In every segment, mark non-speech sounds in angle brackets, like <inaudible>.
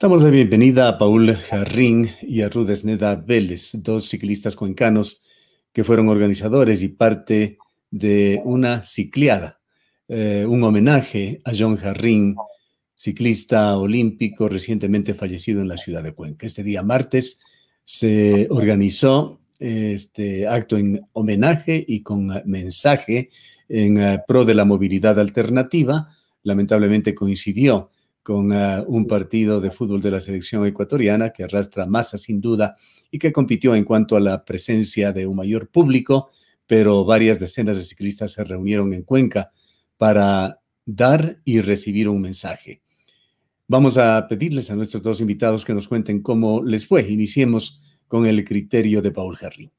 Damos la bienvenida a Paul Jarrín y a Rudes Neda Vélez, dos ciclistas cuencanos que fueron organizadores y parte de una cicliada, eh, un homenaje a John Jarrín, ciclista olímpico recientemente fallecido en la ciudad de Cuenca. Este día martes se organizó este acto en homenaje y con mensaje en eh, pro de la movilidad alternativa. Lamentablemente coincidió con uh, un partido de fútbol de la selección ecuatoriana que arrastra masa sin duda y que compitió en cuanto a la presencia de un mayor público, pero varias decenas de ciclistas se reunieron en Cuenca para dar y recibir un mensaje. Vamos a pedirles a nuestros dos invitados que nos cuenten cómo les fue. Iniciemos con el criterio de Paul Harry.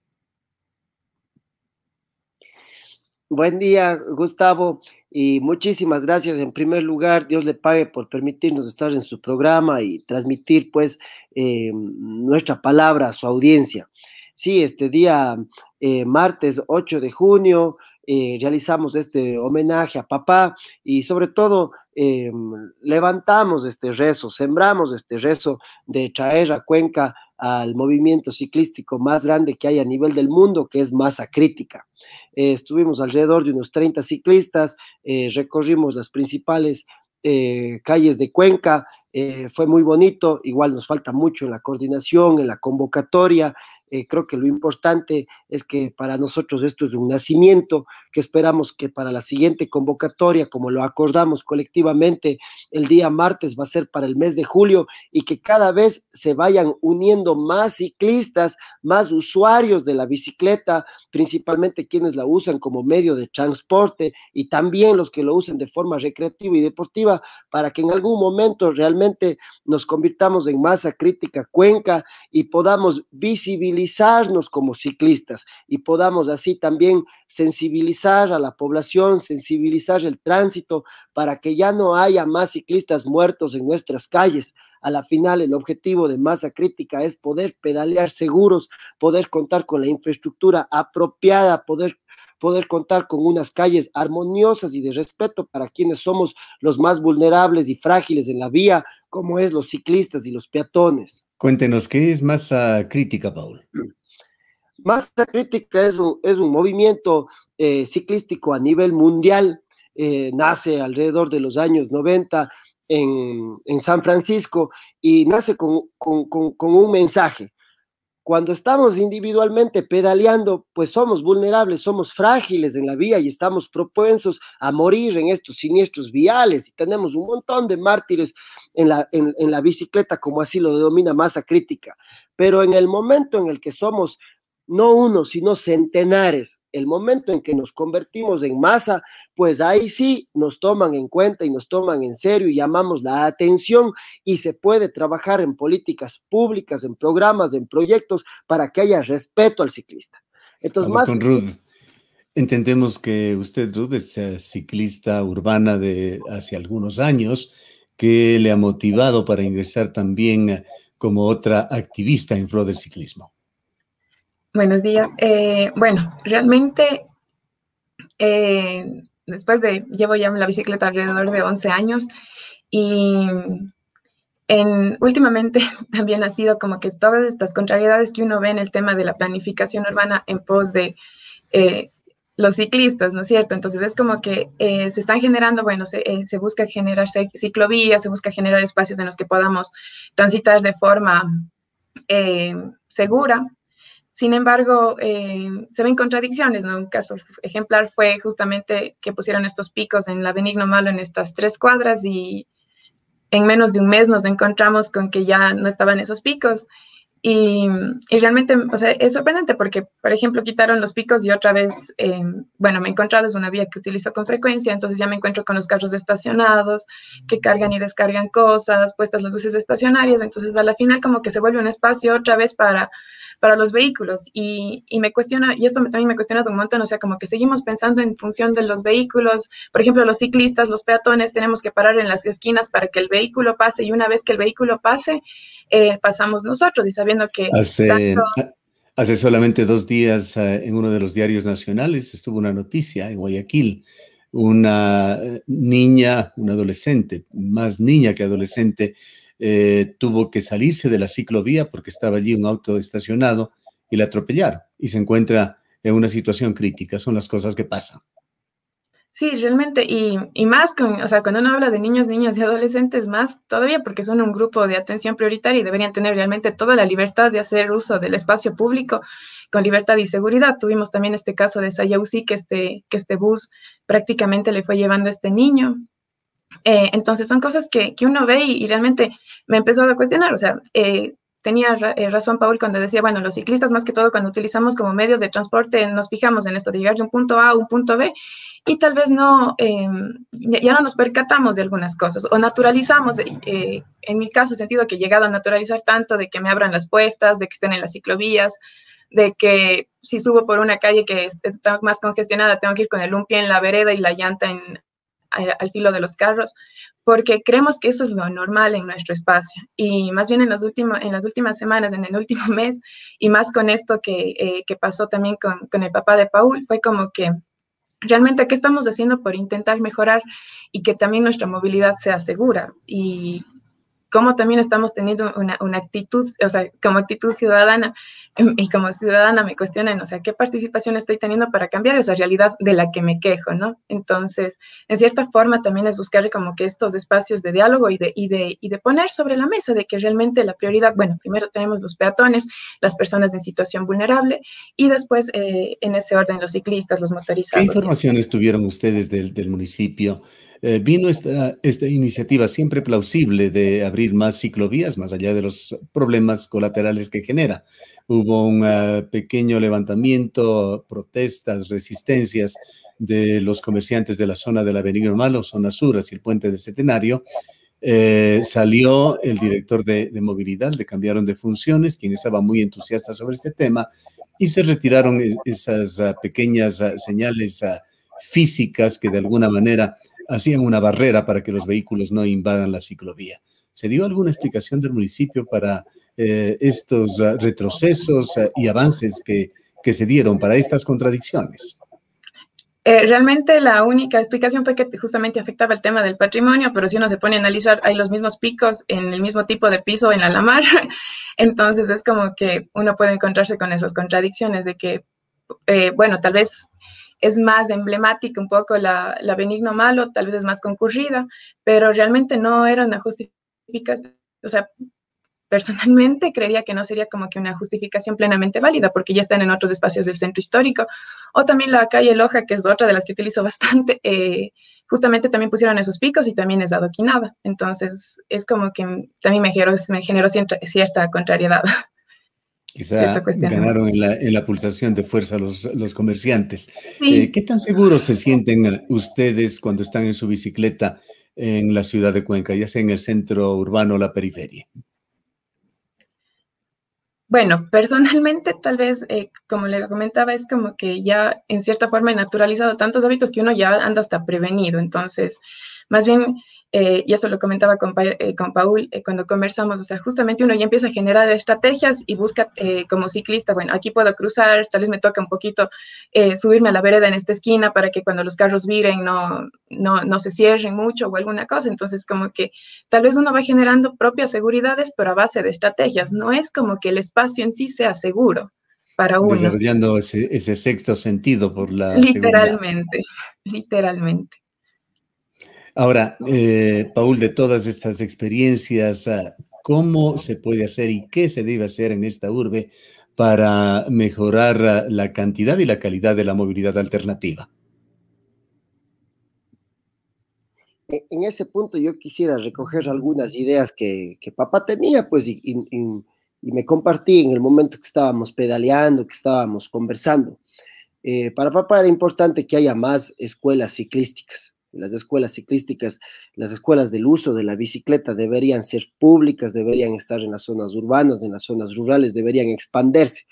Buen día, Gustavo y muchísimas gracias. En primer lugar, Dios le pague por permitirnos estar en su programa y transmitir pues eh, nuestra palabra a su audiencia. Sí, este día, eh, martes 8 de junio, eh, realizamos este homenaje a papá y sobre todo levantamos este rezo, sembramos este rezo de traer a Cuenca al movimiento ciclístico más grande que hay a nivel del mundo, que es masa crítica. Eh, estuvimos alrededor de unos 30 ciclistas, eh, recorrimos las principales eh, calles de Cuenca, fue muy bonito, igual nos falta mucho en la coordinación, en la convocatoria, eh, creo que lo importante es que para nosotros esto es un nacimiento, que esperamos que para la siguiente convocatoria, como lo acordamos colectivamente, el día martes va a ser para el mes de julio y que cada vez se vayan uniendo más ciclistas, más usuarios de la bicicleta, principalmente quienes la usan como medio de transporte y también los que lo usan de forma recreativa y deportiva, para que en algún momento realmente nos convirtamos en masa crítica Cuenca y podamos visibilizar sensibilizarnos como ciclistas y podamos así también sensibilizar a la población, sensibilizar el tránsito para que ya no haya más ciclistas muertos en nuestras calles. A la final, el objetivo de masa crítica es poder pedalear seguros, poder contar con la infraestructura apropiada, poder poder contar con unas calles armoniosas y de respeto para quienes somos los más vulnerables y frágiles en la vía, como es los ciclistas y los peatones. Cuéntenos, ¿qué es masa crítica, Paul? Masa crítica es un, es un movimiento eh, ciclístico a nivel mundial, eh, nace alrededor de los años 90 en, en San Francisco y nace con, con, con un mensaje. Cuando estamos individualmente pedaleando, pues somos vulnerables, somos frágiles en la vía y estamos propensos a morir en estos siniestros viales y tenemos un montón de mártires en la, en, en la bicicleta, como así lo denomina masa crítica. Pero en el momento en el que somos no uno, sino centenares. El momento en que nos convertimos en masa, pues ahí sí nos toman en cuenta y nos toman en serio y llamamos la atención y se puede trabajar en políticas públicas, en programas, en proyectos para que haya respeto al ciclista. Entonces, más... con Ruth. Entendemos que usted, Ruth, es eh, ciclista urbana de hace algunos años, que le ha motivado para ingresar también eh, como otra activista en pro del ciclismo. Buenos días. Eh, bueno, realmente eh, después de, llevo ya la bicicleta alrededor de 11 años y en, últimamente <laughs> también ha sido como que todas estas contrariedades que uno ve en el tema de la planificación urbana en pos de eh, los ciclistas, ¿no es cierto? Entonces es como que se están generando, bueno, se, se, busca generar ciclovías, se busca generar espacios en los que podamos transitar de forma segura, sin embargo, eh, se ven contradicciones, ¿no? Un caso ejemplar fue justamente que pusieron estos picos en la Benigno Malo en estas tres cuadras y en menos de un mes nos encontramos con que ya no estaban esos picos. Y, realmente, o sea, es sorprendente porque, por ejemplo, quitaron los picos y otra vez, eh, bueno, me he encontrado, es una vía que utilizo con frecuencia, entonces ya me encuentro con los carros estacionados que cargan y descargan cosas, puestas las luces estacionarias, entonces a la final como que se vuelve un espacio otra vez para para los vehículos. Y, y me cuestiona, y esto también me cuestiona un montón, o sea, como que seguimos pensando en función de los vehículos, por ejemplo, los ciclistas, los peatones, tenemos que parar en las esquinas para que el vehículo pase y una vez que el vehículo pase, eh, pasamos nosotros y sabiendo que... Hace, hace solamente dos días eh, en uno de los diarios nacionales estuvo una noticia en Guayaquil una niña, una adolescente, más niña que adolescente, eh, tuvo que salirse de la ciclovía porque estaba allí un auto estacionado y la atropellaron y se encuentra en una situación crítica. Son las cosas que pasan. Sí, realmente, y, y, más con, o sea, cuando uno habla de niños, niñas y adolescentes, más todavía porque son un grupo de atención prioritaria y deberían tener realmente toda la libertad de hacer uso del espacio público con libertad y seguridad. Tuvimos también este caso de Sayausi, que este, que este bus prácticamente le fue llevando a este niño. Eh, entonces son cosas que, que uno ve y, realmente me he empezado a cuestionar, o sea, eh, tenía eh, razón Paul cuando decía, bueno, los ciclistas más que todo cuando utilizamos como medio de transporte nos fijamos en esto de llegar de un punto A a un punto B y tal vez no, em, ya no nos percatamos de algunas cosas o naturalizamos, en mi caso, he sentido que he llegado a naturalizar tanto de que me abran las puertas, de que estén en las ciclovías, de que si subo por una calle que está más congestionada, tengo que ir con el un pie en la vereda y la llanta en, al filo de los carros, porque creemos que eso es lo normal en nuestro espacio. Y más bien en, los últimos, en las últimas semanas, en el <laughs> último mes, y más con esto que, eh, que pasó también con, con, el papá de Paul, fue como que realmente qué estamos haciendo por intentar mejorar y que también nuestra movilidad sea segura. Y cómo también estamos teniendo una, una, actitud, o sea, como actitud ciudadana, em, y como ciudadana me cuestionan, o sea, ¿qué participación estoy teniendo para cambiar esa realidad de la que me quejo, no? Entonces, en cierta forma también es buscar como que estos espacios de diálogo y de, y de, y de poner sobre la mesa de que realmente la prioridad, bueno, primero tenemos los peatones, las personas en situación vulnerable, y después eh, en ese orden los ciclistas, los motorizados. ¿Qué informaciones tuvieron ustedes del, del municipio? Eh, vino esta, esta iniciativa siempre plausible de abrir más ciclovías, más allá de los problemas colaterales que genera. Hubo un uh, pequeño levantamiento, protestas, resistencias de los comerciantes de la zona de la Avenida Malo, zona sur, hacia el puente del Centenario. Eh, salió el director de, de, movilidad, le cambiaron de funciones, quien estaba muy entusiasta sobre este tema, y se retiraron esas uh, pequeñas uh, señales físicas que de alguna manera hacían una barrera para que los vehículos no invadan la ciclovía. ¿Se dio alguna explicación del municipio para eh, estos uh, retrocesos uh, y avances que, que, se dieron para estas contradicciones? Eh, realmente la única explicación fue que justamente afectaba el tema del patrimonio, pero si uno se pone a analizar, hay los mismos picos en el mismo tipo de piso en la <laughs> entonces es como que uno puede encontrarse con esas contradicciones de que, eh, bueno, tal vez es más emblemática un poco la, la, Benigno Malo, tal vez es más concurrida, pero realmente no era una justificación, o sea, personalmente <laughs> creería que no sería como que una justificación plenamente válida, porque ya están en otros espacios del centro histórico, o también la calle Loja, que es otra de las que utilizo <laughs> bastante, eh, justamente también pusieron esos picos y también es adoquinada, entonces es como que también me generó, me generó cierta, cierta contrariedad. <laughs> Quizá ganaron en la, en la, pulsación de fuerza los, los comerciantes. Sí. Eh, ¿Qué tan seguros se sienten ustedes cuando están en su bicicleta en la ciudad de Cuenca, ya sea en el centro urbano o la periferia? Bueno, <laughs> personalmente tal vez, eh, como le comentaba, es como que ya en cierta forma he naturalizado tantos hábitos que uno ya anda hasta prevenido. Entonces, más bien eh, y eso lo comentaba con, eh, con Paul eh, cuando conversamos, o sea, justamente uno ya empieza a generar estrategias y busca eh, como ciclista, bueno, aquí puedo cruzar, tal vez me toca un poquito eh, subirme a la vereda en esta esquina para que cuando los carros viren no, no, no se cierren mucho o alguna cosa, entonces como que tal vez uno va generando propias seguridades, pero a base de estrategias, no es como que el espacio en sí sea seguro. Para uno. Desarrollando ese, ese sexto sentido por la. Literalmente, seguridad. literalmente. Ahora, eh, Paul, de todas estas experiencias, ah, ¿cómo se puede hacer y qué se debe hacer en esta urbe para mejorar ah, la cantidad y la calidad de la movilidad alternativa? E, en ese punto yo quisiera recoger algunas ideas que, que papá tenía, pues, y, y, y, me compartí en el momento que estábamos pedaleando, que estábamos conversando. Eh, para papá era importante que haya más escuelas ciclísticas las escuelas ciclísticas, las escuelas del uso de la bicicleta deberían ser públicas, deberían estar en las zonas urbanas, en las zonas rurales, deberían expandirse.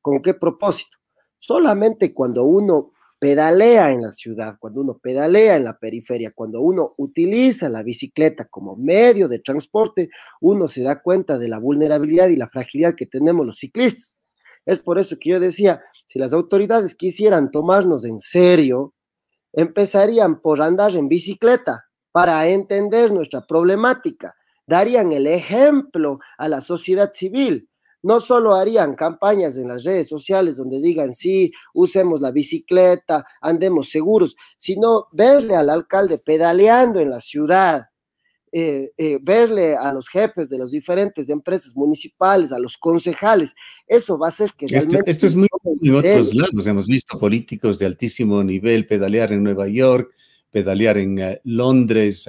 ¿Con qué propósito? Solamente cuando uno pedalea en la ciudad, cuando uno pedalea en la periferia, cuando uno utiliza la bicicleta como medio de transporte, uno se da cuenta de la vulnerabilidad y la fragilidad que tenemos los ciclistas. Es por eso que yo decía, si las autoridades quisieran tomarnos en serio, empezarían por andar en bicicleta para entender nuestra problemática. darían el ejemplo a la sociedad civil. No solo harían campañas en las redes sociales donde digan, sí, usemos la bicicleta, andemos seguros, sino verle al alcalde pedaleando en la ciudad, eh, eh, verle a los jefes de las diferentes empresas municipales, a los concejales, eso va a hacer que realmente... Esto, es muy en otros lados, hemos visto políticos de altísimo nivel pedalear en Nueva York, pedalear en eh, Londres,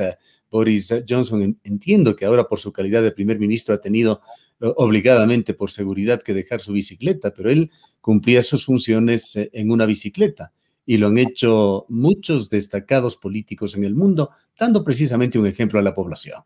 Boris Johnson, entiendo que ahora por su calidad de primer ministro ha tenido eh, obligadamente por seguridad que dejar su bicicleta, pero él cumplía sus funciones en una bicicleta y lo han hecho muchos destacados políticos en el mundo, dando precisamente un ejemplo a la población.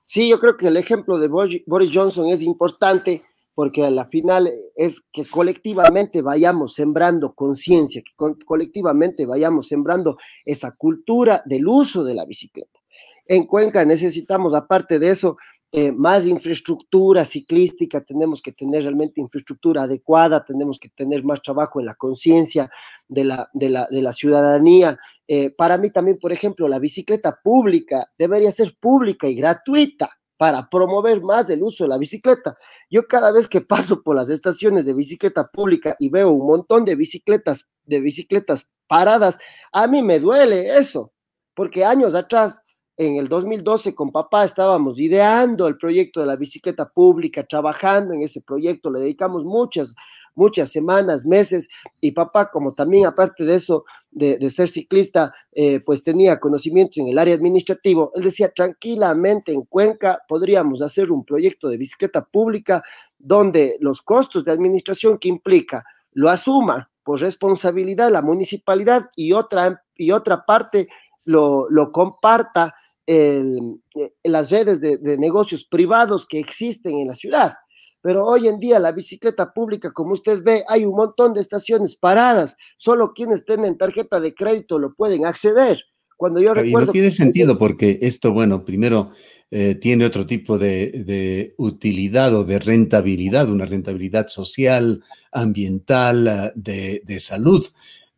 Sí, yo creo que el ejemplo de Boris Johnson es importante porque a la final es que colectivamente vayamos sembrando conciencia, que colectivamente vayamos sembrando esa cultura del uso de la bicicleta. En Cuenca necesitamos, aparte de eso, eh, más infraestructura ciclística, tenemos que tener realmente infraestructura adecuada, tenemos que tener más trabajo en la conciencia de la, de, la, ciudadanía. Eh, para mí también, por ejemplo, la bicicleta pública debería ser pública y gratuita para promover más el uso de la bicicleta. Yo cada vez que paso por las estaciones de bicicleta pública y veo un montón de bicicletas, de bicicletas paradas, a mí me duele eso, porque años atrás en el 2012 con papá estábamos ideando el proyecto de la bicicleta pública, trabajando en ese proyecto, le dedicamos muchas, muchas semanas, meses, y papá, como también aparte de eso, de, ser ciclista, eh, pues tenía conocimientos en el área administrativo, él decía, tranquilamente en Cuenca podríamos hacer un proyecto de bicicleta pública donde los costos de administración que implica lo asuma por responsabilidad la municipalidad y otra, y otra parte lo, lo comparta el, eh, las redes de, negocios privados que existen en la ciudad. Pero hoy en día la bicicleta pública, como usted ve, hay un montón de estaciones paradas. Solo quienes tienen tarjeta de crédito lo pueden acceder. Cuando yo recuerdo... no tiene sentido porque esto, bueno, primero eh, tiene otro tipo de, utilidad o de rentabilidad, una rentabilidad social, ambiental, ah, de, de salud.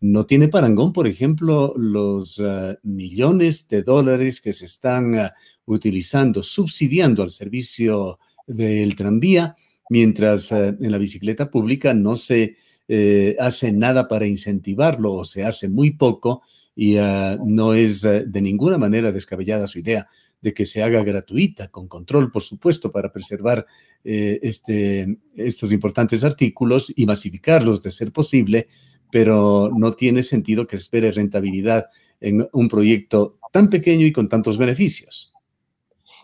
No tiene parangón, por ejemplo, los ah, millones de dólares que se están ah, utilizando, subsidiando al servicio del tranvía, mientras ah, en la bicicleta pública no se eh, hace nada para incentivarlo o se hace muy poco y no es de ninguna manera descabellada su idea de que se haga gratuita, con control, por supuesto, para preservar eh, este, estos importantes artículos y masificarlos de ser posible, pero no tiene sentido que espere rentabilidad en un proyecto tan pequeño y con tantos beneficios.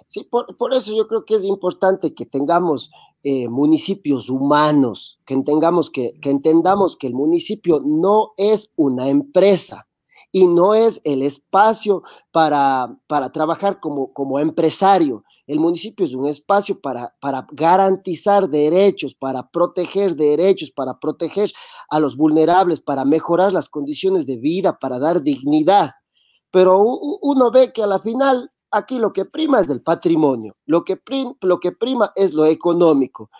Sí, por, eso yo creo que es importante que tengamos eh, municipios humanos, que, tengamos que entendamos que el municipio no es una empresa, y no es el espacio para, para trabajar como, como empresario, el municipio es un espacio para, para garantizar derechos, para proteger derechos, para proteger a los vulnerables, para mejorar las condiciones de vida, para dar dignidad. Pero uno ve que a la final aquí lo que prima es el patrimonio, lo que, lo que prima es lo económico.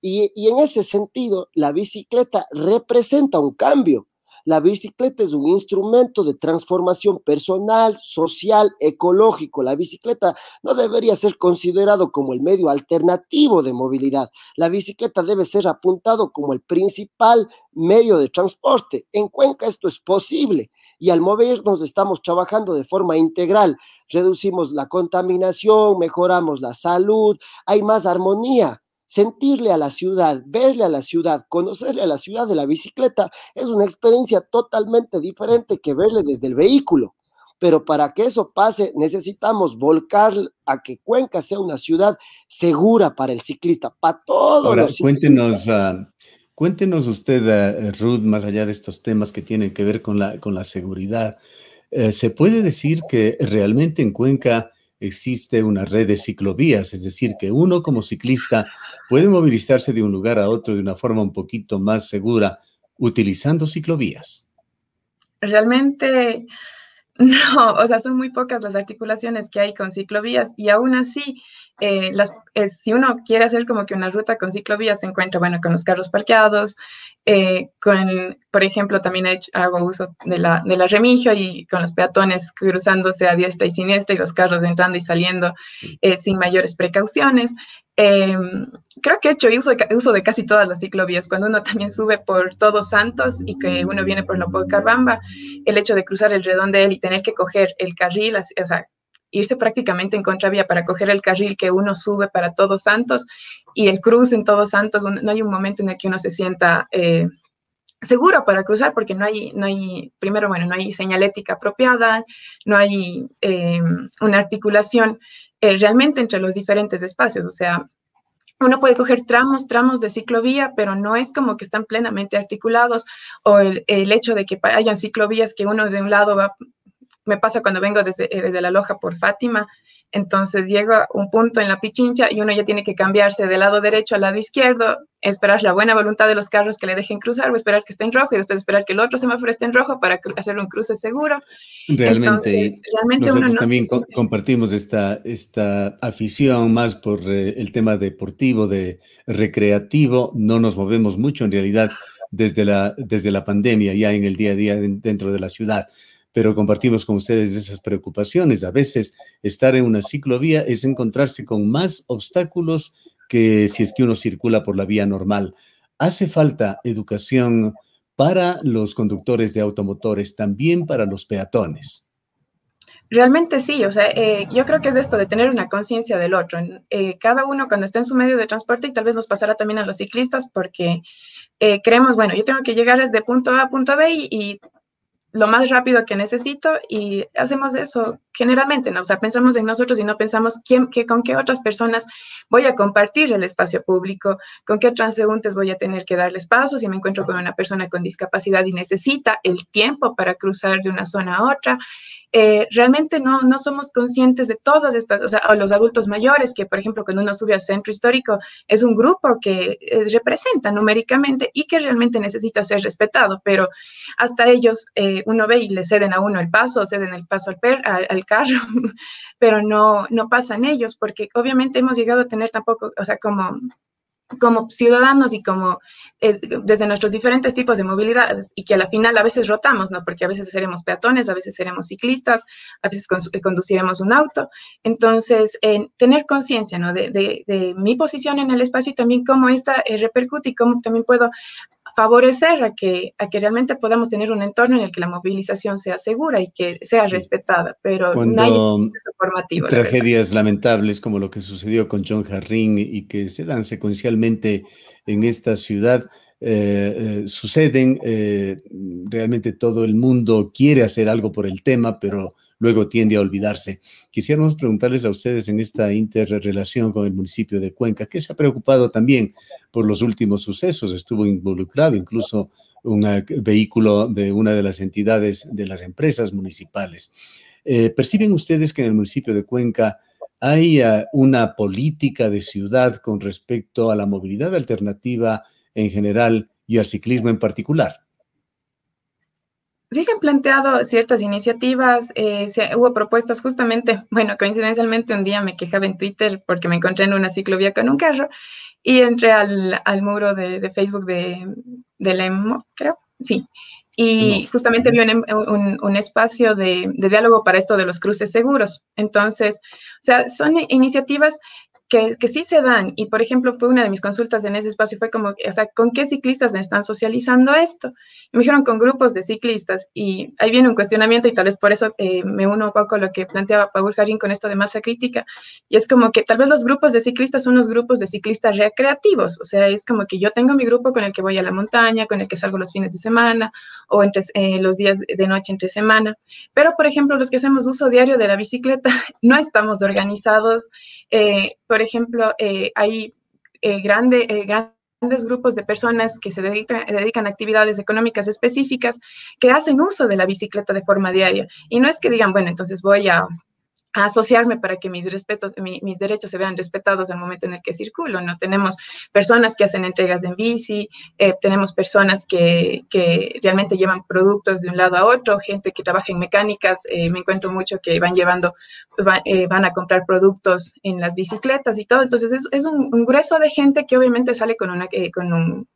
Y, y en ese sentido, la bicicleta representa un cambio la bicicleta es un instrumento de transformación personal, social, ecológico. La bicicleta no debería ser considerado como el medio alternativo de movilidad. La bicicleta debe ser apuntado como el principal medio de transporte. En Cuenca esto es posible y al movernos estamos trabajando de forma integral. Reducimos la contaminación, mejoramos la salud, hay más armonía sentirle a la ciudad, verle a la ciudad, conocerle a la ciudad de la bicicleta es una experiencia totalmente diferente que verle desde el vehículo. Pero para que eso pase, necesitamos volcar a que Cuenca sea una ciudad segura para el ciclista, para todos Ahora, cuéntenos, ah, cuéntenos usted, ah, Ruth, más allá de estos temas que tienen que ver con la, con la seguridad, eh, ¿se puede decir que realmente en Cuenca existe una red de ciclovías, es decir, que uno como ciclista puede movilizarse de un lugar a otro de una forma un poquito más segura utilizando ciclovías. Realmente No, o sea, son muy pocas las articulaciones que hay con ciclovías y aún así, eh, las, si uno quiere hacer como que una ruta con ciclovías, se encuentra, bueno, con los carros parqueados, eh, con, por ejemplo, también he hecho, hago uso de la, de la remigio y con los peatones cruzándose a diestra y siniestra y los carros entrando y saliendo eh, sin mayores precauciones. Em, creo que he hecho uso de, casi todas las ciclovías. Cuando uno también sube por Todos Santos y que uno viene por Carvamba, el hecho de cruzar el redón de él y tener que coger el carril, o sea, irse prácticamente en contravía para coger el carril que uno sube para Todos Santos y el cruce en Todos Santos, no hay un momento en el que uno se sienta eh, seguro para cruzar porque no hay, primero, bueno, no hay señalética apropiada, no hay em, una articulación eh, realmente entre los diferentes espacios. O sea, uno puede coger tramos, tramos de ciclovía, pero no es como que están plenamente articulados o el, hecho de que hayan ciclovías que uno de un lado va, me pasa cuando vengo desde, eh, desde la Loja por Fátima, entonces llega un punto en la pichincha y uno ya tiene que cambiarse del lado derecho al lado izquierdo, esperar la buena voluntad de los carros que le dejen cruzar o esperar que esté en rojo y después esperar que el otro semáforo esté en rojo para hacer un cruce seguro. Realmente, nosotros también compartimos esta, esta afición más por eh, el tema deportivo, de recreativo. No nos movemos mucho en realidad desde la, desde la pandemia ya en el día a día dentro de la ciudad pero compartimos con ustedes esas preocupaciones. A veces estar en una ciclovía es encontrarse con más obstáculos que si es que uno circula por la vía normal. Hace falta educación para los conductores de automotores, también para los peatones. Realmente sí, o sea, eh, yo creo que es esto de tener una conciencia del otro. Eh, cada uno cuando está en su medio de transporte y tal vez nos pasará también a los ciclistas porque eh, creemos, bueno, yo tengo que llegar de punto A a punto B y lo más rápido que necesito y hacemos eso generalmente, ¿no? O sea, pensamos en nosotros y no pensamos quién, con qué otras personas voy a compartir el espacio público, con qué transeúntes voy a tener que darles paso si me encuentro con una persona con discapacidad y necesita el tiempo para cruzar de una zona a otra. Eh, realmente no, no somos conscientes de todas estas, o sea, los adultos mayores, que por ejemplo cuando uno sube al centro histórico es un grupo que eh, representa numéricamente y que realmente necesita ser respetado, pero hasta ellos eh, uno ve y le ceden a uno el paso, ceden el paso al, per, al, carro, <laughs> pero no, no pasan ellos, porque obviamente hemos llegado a tener tampoco, o sea, como como ciudadanos y como eh, desde nuestros diferentes tipos de movilidad y que a la final a veces rotamos, ¿no? Porque a veces seremos peatones, a veces seremos ciclistas, a veces eh, conduciremos un auto. Entonces, tener conciencia, ¿no? De, de, mi posición en el espacio y también cómo esta eh, repercute y cómo también puedo favorecer a que, a que realmente podamos tener un entorno en el que la movilización sea segura y que sea respetada, pero no hay formativo. Tragedias lamentables como lo que sucedió con John Harring y que se dan secuencialmente en esta ciudad, eh, eh, suceden, eh, realmente todo el mundo quiere hacer algo por el tema, pero luego tiende a olvidarse. Quisiéramos preguntarles a ustedes en esta interrelación con el municipio de Cuenca, que se ha preocupado también por los últimos sucesos, estuvo involucrado incluso un vehículo de una de las entidades de las empresas municipales. ¿Perciben ustedes que en el municipio de Cuenca hay una política de ciudad con respecto a la movilidad alternativa en general y al ciclismo en particular? Sí se han planteado ciertas iniciativas, eh, hubo propuestas justamente, <laughs> bueno, coincidencialmente un día me quejaba en Twitter porque me encontré en una ciclovía con un carro y entré al, muro de, Facebook de, de Lemo, creo, sí, y justamente vi un, un, espacio de, de, diálogo para esto de los cruces seguros. Entonces, o sea, son iniciativas que, que, sí se dan. Y, por ejemplo, fue una de mis consultas en ese espacio, fue como, o sea, ¿con qué ciclistas están socializando esto? me dijeron con grupos de ciclistas. Y ahí viene un cuestionamiento y tal vez por eso eh, me uno un poco a lo que planteaba Paul Jarín con esto de masa crítica. Y es como que tal vez los grupos de ciclistas son los grupos de ciclistas recreativos. O sea, es como que yo tengo mi grupo con el que voy a la montaña, con el que salgo los fines de semana o entre eh, los días de noche entre semana. Pero, por ejemplo, los que hacemos uso diario de la bicicleta, <laughs> no estamos organizados. Eh, por ejemplo, eh, hay eh, grande, eh, grandes grupos de personas que se dedican, dedican, a actividades económicas específicas que hacen uso de la bicicleta de forma diaria. Y no es que digan, bueno, entonces voy a asociarme para que mis, respetos, mis derechos se vean respetados al momento en el que circulo. ¿no? Tenemos personas que hacen entregas en bici, eh, tenemos personas que, que, realmente llevan productos de un lado a otro, gente que trabaja en mecánicas, eh, me encuentro mucho que van llevando, eh, van a comprar productos en las bicicletas y todo. Entonces es, es un, un, grueso de gente que obviamente sale con, una, con un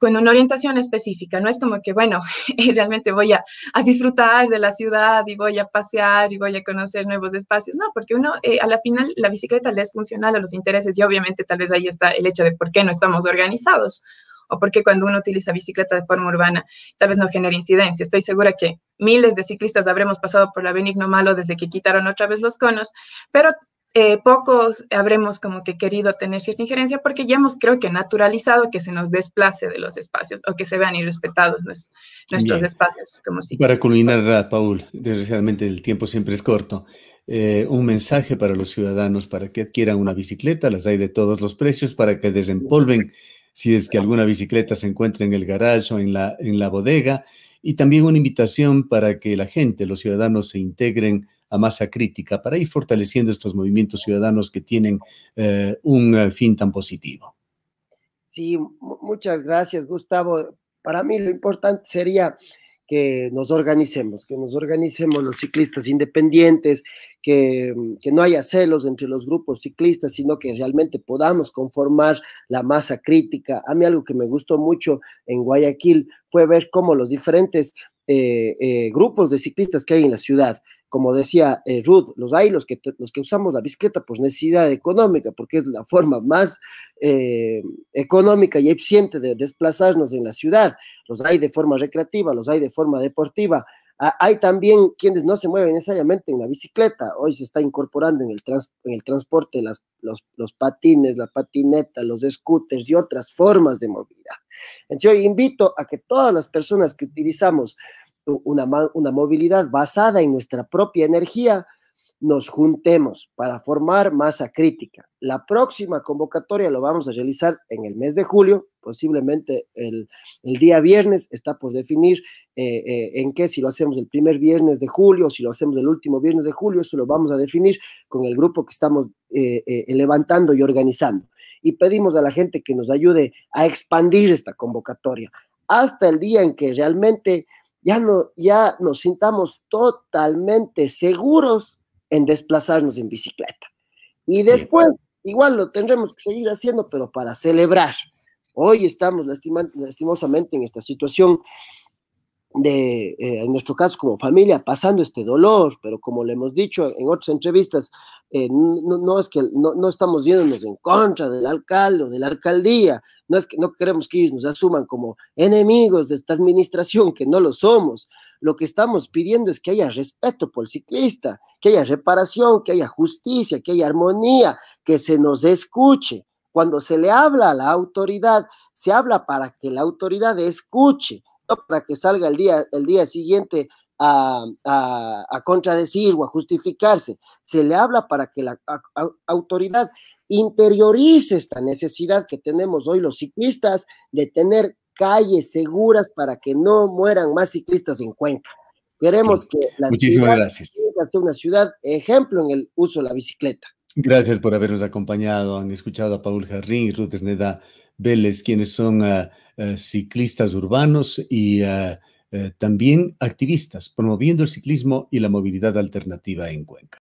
con una orientación específica. No es como que, bueno, <laughs> realmente voy a, disfrutar de la ciudad y voy a pasear y voy a conocer nuevos espacios. No, porque uno, eh, a la final, la bicicleta le es funcional a los intereses y obviamente tal vez ahí está el hecho de por qué no estamos organizados o por qué cuando uno utiliza bicicleta de forma urbana tal vez no genera incidencia. Estoy segura que miles de ciclistas habremos pasado por la Benigno Malo desde que quitaron otra vez los conos, pero eh, pocos habremos como que querido tener cierta injerencia porque ya hemos creo que naturalizado que se nos desplace de los espacios o que se vean irrespetados nuestros espacios como si Para culminar, Paul, desgraciadamente el tiempo siempre es corto. Eh, un mensaje para los ciudadanos para que adquieran una bicicleta, las hay de todos los precios, para que desempolven si es que alguna bicicleta se encuentra en el garaje o en la, en la bodega y también una invitación para que la gente, los ciudadanos, se integren a masa crítica para ir fortaleciendo estos movimientos ciudadanos que tienen eh, un eh, fin tan positivo. Sí, muchas gracias, Gustavo. Para mí lo importante sería que nos organicemos, que nos organicemos los ciclistas independientes, que, que, no haya celos entre los grupos ciclistas, sino que realmente podamos conformar la masa crítica. A mí algo que me gustó mucho en Guayaquil fue ver cómo los diferentes eh, eh, grupos de ciclistas que hay en la ciudad, como decía eh, Ruth, los hay los que, los que usamos la bicicleta por necesidad económica, porque es la forma más eh, económica y eficiente de desplazarnos en la ciudad, los hay de forma recreativa, los hay de forma deportiva, hay también quienes no se mueven necesariamente en la bicicleta, hoy se está incorporando en el, transporte los, los, patines, la patineta, los scooters y otras formas de movilidad. Entonces yo invito a que todas las personas que utilizamos una, una movilidad basada en nuestra propia energía, nos juntemos para formar masa crítica. La próxima convocatoria lo vamos a realizar en el mes de julio, posiblemente el, el día viernes, está por definir eh, eh, en qué, si lo hacemos el primer viernes de julio, si lo hacemos el último viernes de julio, eso lo vamos a definir con el grupo que estamos eh, levantando y organizando. Y pedimos a la gente que nos ayude a expandir esta convocatoria hasta el día en que realmente ya, no, ya nos sintamos totalmente seguros en desplazarnos en bicicleta. Y después, igual lo tendremos que seguir haciendo, pero para celebrar. Hoy estamos lastimosamente en esta situación de, eh, en nuestro caso como familia, pasando este dolor, pero como le hemos dicho en otras entrevistas, eh, no, es que no, no, estamos yéndonos en contra del alcalde o de la alcaldía, no es que no queremos que ellos nos asuman como enemigos de esta administración, que no lo somos. Lo que estamos pidiendo es que haya respeto por el ciclista, que haya reparación, que haya justicia, que haya armonía, que se nos escuche. Cuando se le habla a la autoridad, se habla para que la autoridad escuche para que salga el día, el día siguiente a, a, contradecir o a justificarse. Se le habla para que la autoridad interiorice esta necesidad que tenemos hoy los ciclistas de tener calles seguras para que no mueran más ciclistas en Cuenca. Queremos que la Muchísimas gracias. sea una ciudad ejemplo en el uso de la bicicleta. Gracias por habernos acompañado. Han escuchado a Paul Jarrín y Ruth Esneda Vélez, quienes son ah, ah, ciclistas urbanos y ah, también activistas promoviendo el ciclismo y la movilidad alternativa en Cuenca.